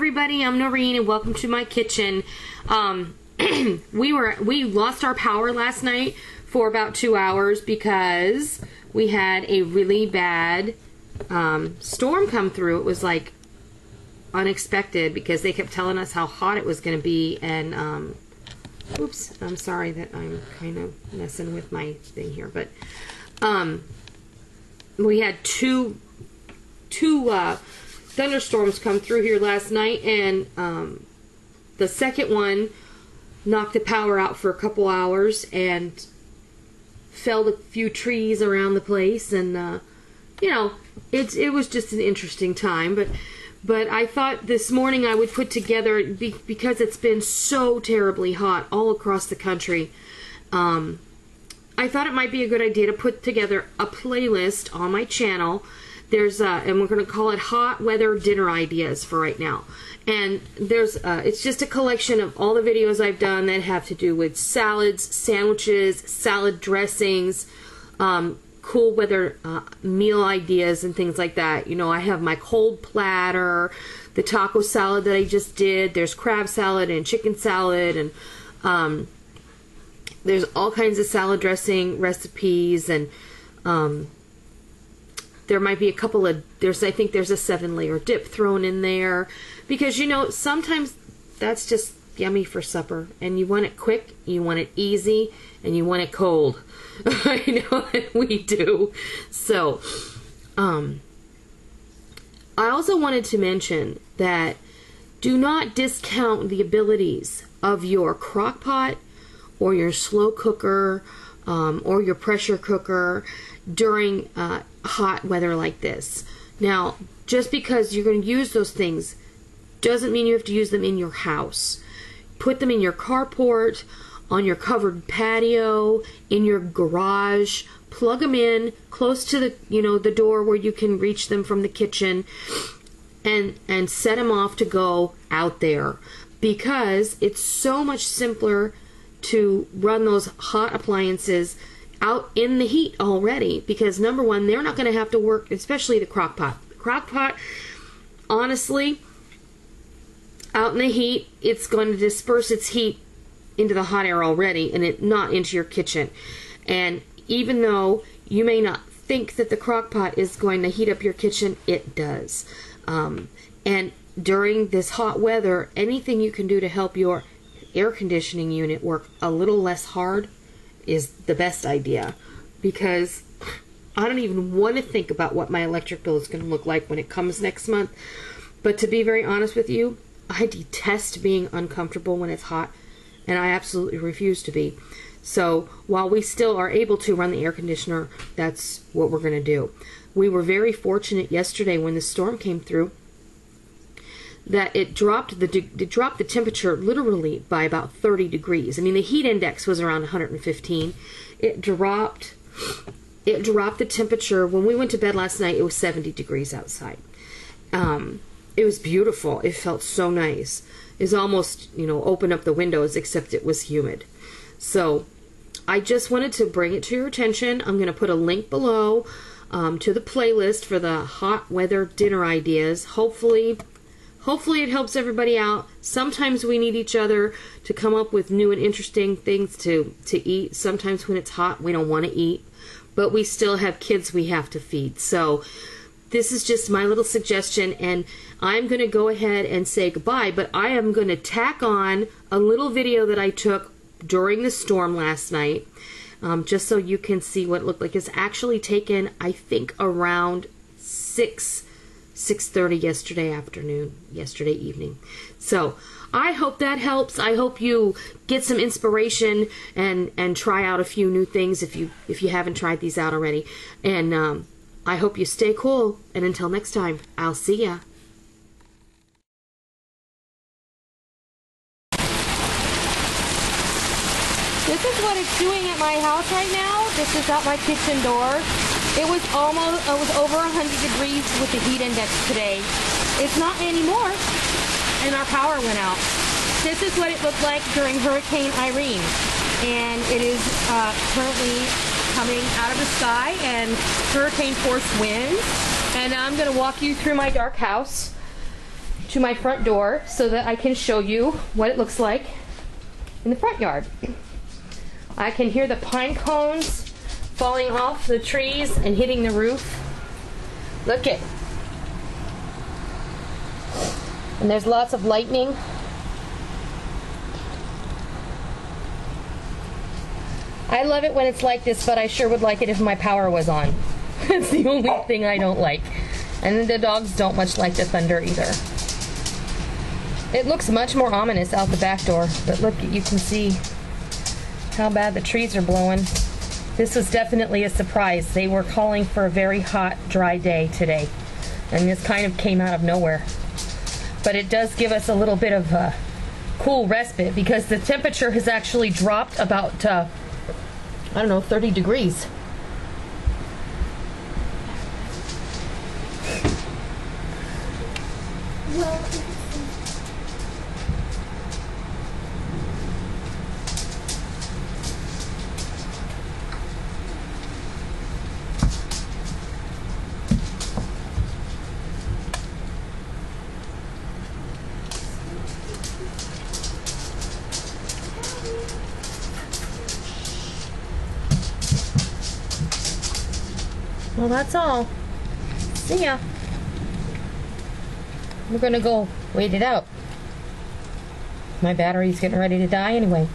I'm Noreen, and welcome to my kitchen. Um, we were we lost our power last night for about two hours because we had a really bad um, storm come through. It was like unexpected because they kept telling us how hot it was going to be, and um, oops, I'm sorry that I'm kind of messing with my thing here, but um, we had two two uh, thunderstorms come through here last night, and um, the second one knocked the power out for a couple hours and felled a few trees around the place, and uh, you know, it's it was just an interesting time, but. But I thought this morning I would put together be, because it's been so terribly hot all across the country. Um, I thought it might be a good idea to put together a playlist on my channel. There's uh, and we're going to call it Hot Weather Dinner Ideas for right now. And there's uh, it's just a collection of all the videos I've done that have to do with salads, sandwiches, salad dressings, um, cool weather uh, meal ideas and things like that. You know, I have my cold platter, the taco salad that I just did. There's crab salad and chicken salad, and um, there's all kinds of salad dressing recipes, and um, there might be a couple of there's I think there's a seven layer dip thrown in there because you know sometimes that's just yummy for supper, and you want it quick, you want it easy, and you want it cold. I know that we do. So, um, I also wanted to mention that do not discount the abilities of your crock pot or your slow cooker um, or your pressure cooker during uh, hot weather like this. Now, just because you're going to use those things doesn't mean you have to use them in your house. Put them in your carport on your covered patio, in your garage. Plug them in close to the you know the door where you can reach them from the kitchen, and and set them off to go out there because it's so much simpler to run those hot appliances out in the heat already because number one they're not going to have to work especially the crock pot The crock pot honestly out in the heat it's going to disperse its heat into the hot air already and it not into your kitchen. And even though you may not think that the crock pot is going to heat up your kitchen, it does. Um, and during this hot weather, anything you can do to help your air conditioning unit work a little less hard is the best idea because I don't even want to think about what my electric bill is going to look like when it comes next month. But to be very honest with you, I detest being uncomfortable when it's hot and I absolutely refuse to be. So while we still are able to run the air conditioner, that's what we're going to do. We were very fortunate yesterday when the storm came through that it dropped the it dropped the temperature literally by about 30 degrees. I mean the heat index was around 115. It dropped it dropped the temperature when we went to bed last night. It was 70 degrees outside. Um, it was beautiful. It felt so nice is almost, you know, open up the windows, except it was humid. So I just wanted to bring it to your attention. I'm going to put a link below um, to the playlist for the hot weather dinner ideas. Hopefully, hopefully it helps everybody out. Sometimes we need each other to come up with new and interesting things to to eat. Sometimes when it's hot, we don't want to eat, but we still have kids we have to feed. So this is just my little suggestion and I'm going to go ahead and say goodbye, but I am going to tack on a little video that I took during the storm last night, um, just so you can see what it looked like. It's actually taken, I think, around 6, 6.30 yesterday afternoon, yesterday evening. So I hope that helps. I hope you get some inspiration and, and try out a few new things if you, if you haven't tried these out already. And um, I hope you stay cool. And until next time, I'll see ya. This is what it's doing at my house right now. This is out my kitchen door. It was almost, it was over 100 degrees with the heat index today. It's not anymore, and our power went out. This is what it looked like during Hurricane Irene, and it is uh, currently coming out of the sky and hurricane force winds. And I'm going to walk you through my dark house. to my front door so that I can show you what it looks like in the front yard. I can hear the pine cones falling off the trees and hitting the roof. Look it. And there's lots of lightning. I love it when it's like this, but I sure would like it if my power was on. It's the only thing I don't like. And the dogs don't much like the thunder either. It looks much more ominous out the back door, but look, you can see how bad the trees are blowing. This was definitely a surprise. They were calling for a very hot, dry day today, and this kind of came out of nowhere. But it does give us a little bit of a cool respite because the temperature has actually dropped about, uh, I don't know, 30 degrees. Well, that's all. See ya. We're gonna go wait it out. My battery's getting ready to die anyway.